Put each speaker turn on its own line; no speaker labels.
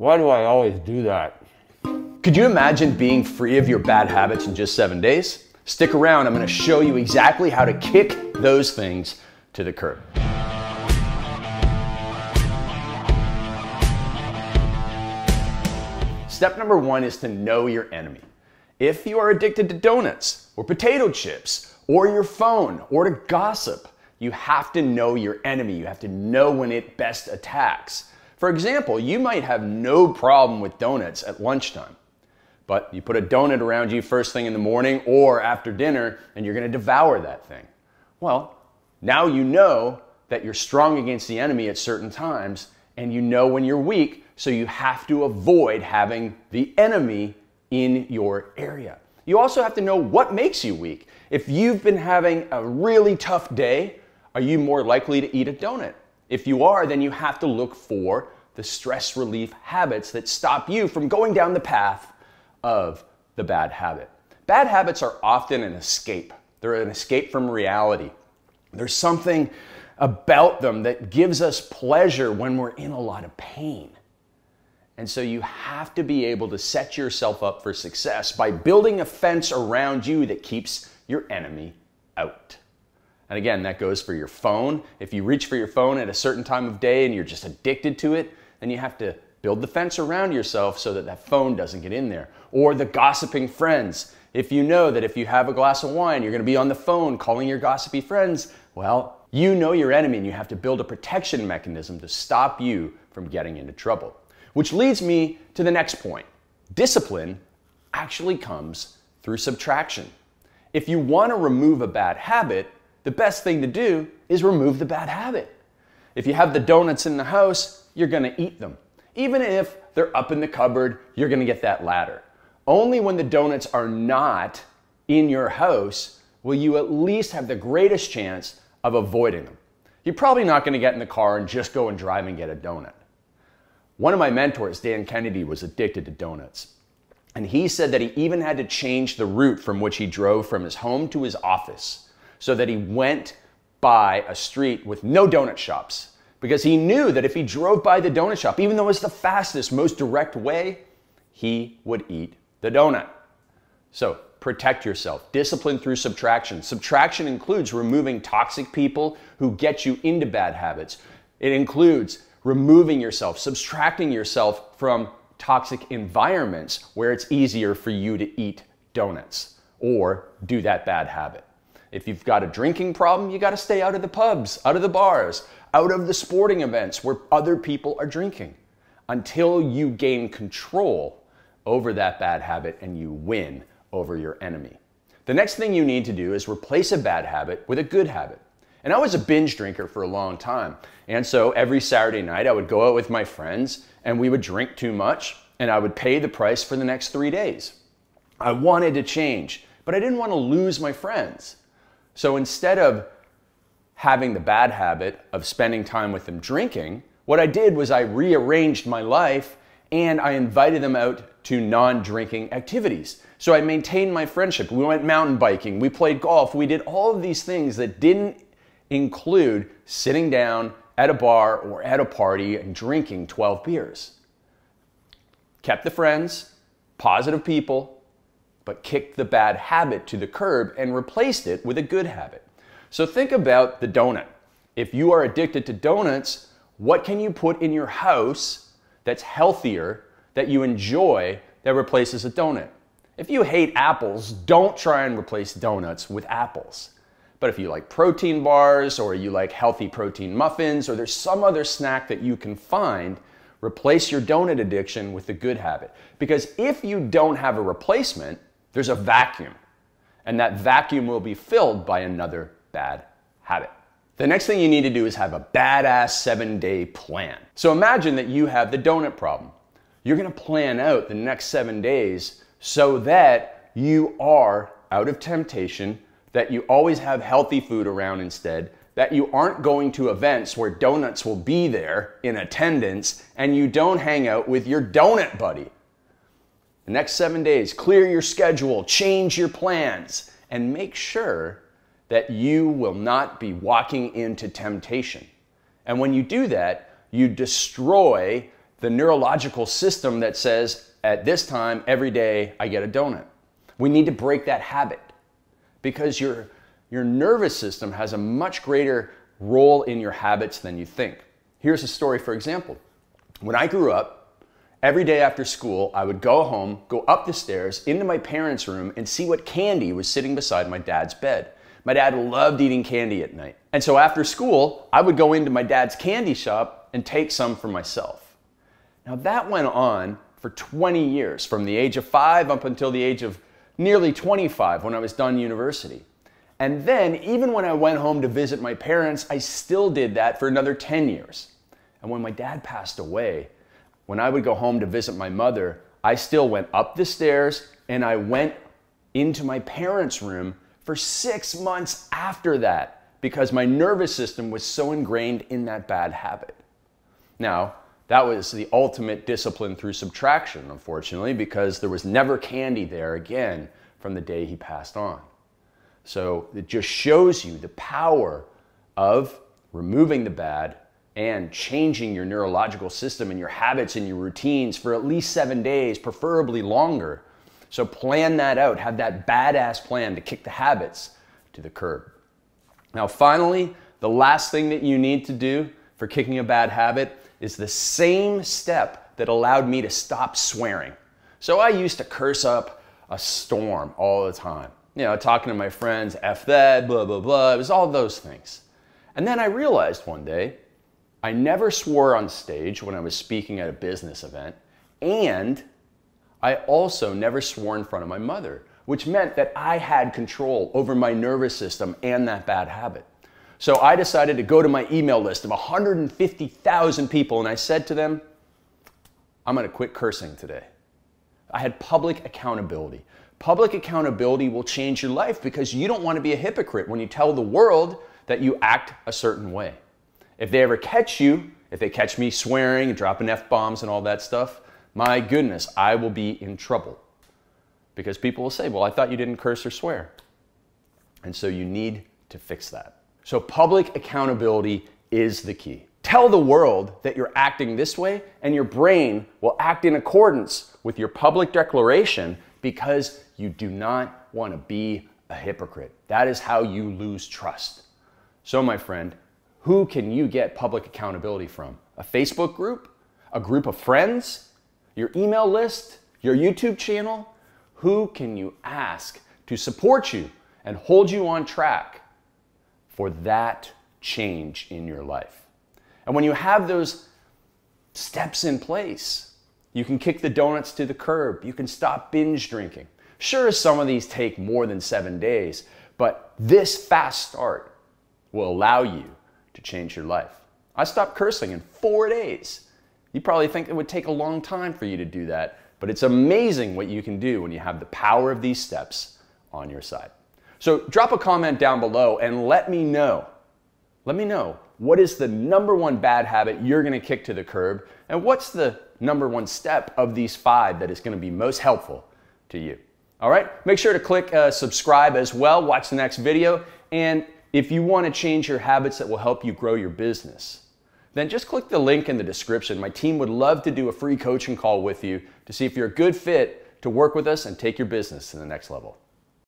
Why do I always do that?
Could you imagine being free of your bad habits in just seven days? Stick around, I'm gonna show you exactly how to kick those things to the curb. Step number one is to know your enemy. If you are addicted to donuts or potato chips or your phone or to gossip, you have to know your enemy. You have to know when it best attacks. For example, you might have no problem with donuts at lunchtime, but you put a donut around you first thing in the morning or after dinner and you're going to devour that thing. Well, now you know that you're strong against the enemy at certain times and you know when you're weak, so you have to avoid having the enemy in your area. You also have to know what makes you weak. If you've been having a really tough day, are you more likely to eat a donut? If you are, then you have to look for the stress relief habits that stop you from going down the path of the bad habit. Bad habits are often an escape. They're an escape from reality. There's something about them that gives us pleasure when we're in a lot of pain. And so you have to be able to set yourself up for success by building a fence around you that keeps your enemy out. And again, that goes for your phone. If you reach for your phone at a certain time of day and you're just addicted to it, then you have to build the fence around yourself so that that phone doesn't get in there. Or the gossiping friends. If you know that if you have a glass of wine, you're going to be on the phone calling your gossipy friends, well, you know your enemy and you have to build a protection mechanism to stop you from getting into trouble. Which leads me to the next point. Discipline actually comes through subtraction. If you want to remove a bad habit, the best thing to do is remove the bad habit. If you have the donuts in the house, you're going to eat them. Even if they're up in the cupboard, you're going to get that ladder. Only when the donuts are not in your house will you at least have the greatest chance of avoiding them. You're probably not going to get in the car and just go and drive and get a donut. One of my mentors, Dan Kennedy, was addicted to donuts. And he said that he even had to change the route from which he drove from his home to his office so that he went by a street with no donut shops because he knew that if he drove by the donut shop, even though it was the fastest, most direct way, he would eat the donut. So protect yourself. Discipline through subtraction. Subtraction includes removing toxic people who get you into bad habits. It includes removing yourself, subtracting yourself from toxic environments where it's easier for you to eat donuts or do that bad habit. If you've got a drinking problem, you got to stay out of the pubs, out of the bars, out of the sporting events where other people are drinking until you gain control over that bad habit and you win over your enemy. The next thing you need to do is replace a bad habit with a good habit. And I was a binge drinker for a long time. And so every Saturday night I would go out with my friends and we would drink too much and I would pay the price for the next three days. I wanted to change, but I didn't want to lose my friends. So instead of having the bad habit of spending time with them drinking, what I did was I rearranged my life and I invited them out to non drinking activities. So I maintained my friendship. We went mountain biking, we played golf, we did all of these things that didn't include sitting down at a bar or at a party and drinking 12 beers. Kept the friends, positive people, but kicked the bad habit to the curb and replaced it with a good habit. So think about the donut. If you are addicted to donuts, what can you put in your house that's healthier, that you enjoy, that replaces a donut? If you hate apples, don't try and replace donuts with apples. But if you like protein bars or you like healthy protein muffins or there's some other snack that you can find, replace your donut addiction with the good habit. Because if you don't have a replacement, there's a vacuum. And that vacuum will be filled by another bad habit. The next thing you need to do is have a badass seven day plan. So imagine that you have the donut problem. You're gonna plan out the next seven days so that you are out of temptation, that you always have healthy food around instead, that you aren't going to events where donuts will be there in attendance, and you don't hang out with your donut buddy. The next seven days, clear your schedule, change your plans, and make sure that you will not be walking into temptation. And when you do that, you destroy the neurological system that says at this time every day I get a donut. We need to break that habit because your, your nervous system has a much greater role in your habits than you think. Here's a story, for example. When I grew up, every day after school, I would go home, go up the stairs into my parents' room, and see what candy was sitting beside my dad's bed. My dad loved eating candy at night. And so after school, I would go into my dad's candy shop and take some for myself. Now that went on for 20 years, from the age of five up until the age of nearly 25 when I was done university. And then, even when I went home to visit my parents, I still did that for another 10 years. And when my dad passed away, when I would go home to visit my mother, I still went up the stairs and I went into my parents' room for six months after that because my nervous system was so ingrained in that bad habit. Now, that was the ultimate discipline through subtraction, unfortunately, because there was never candy there again from the day he passed on. So it just shows you the power of removing the bad and changing your neurological system and your habits and your routines for at least seven days, preferably longer. So plan that out. Have that badass plan to kick the habits to the curb. Now, finally, the last thing that you need to do for kicking a bad habit is the same step that allowed me to stop swearing. So I used to curse up a storm all the time. You know, talking to my friends, F that, blah, blah, blah. It was all those things. And then I realized one day I never swore on stage when I was speaking at a business event, and I also never swore in front of my mother, which meant that I had control over my nervous system and that bad habit. So I decided to go to my email list of 150,000 people and I said to them, I'm going to quit cursing today. I had public accountability. Public accountability will change your life because you don't want to be a hypocrite when you tell the world that you act a certain way. If they ever catch you, if they catch me swearing and dropping F bombs and all that stuff, my goodness, I will be in trouble. Because people will say, Well, I thought you didn't curse or swear. And so you need to fix that. So, public accountability is the key. Tell the world that you're acting this way, and your brain will act in accordance with your public declaration because you do not want to be a hypocrite. That is how you lose trust. So, my friend, who can you get public accountability from? A Facebook group? A group of friends? Your email list? Your YouTube channel? Who can you ask to support you and hold you on track for that change in your life? And when you have those steps in place, you can kick the donuts to the curb. You can stop binge drinking. Sure, some of these take more than seven days, but this fast start will allow you to change your life. I stopped cursing in four days. You probably think it would take a long time for you to do that, but it's amazing what you can do when you have the power of these steps on your side. So drop a comment down below and let me know. Let me know what is the number one bad habit you're going to kick to the curb and what's the number one step of these five that is going to be most helpful to you. All right, make sure to click uh, subscribe as well. Watch the next video. And if you want to change your habits that will help you grow your business, then just click the link in the description. My team would love to do a free coaching call with you to see if you're a good fit to work with us and take your business to the next level.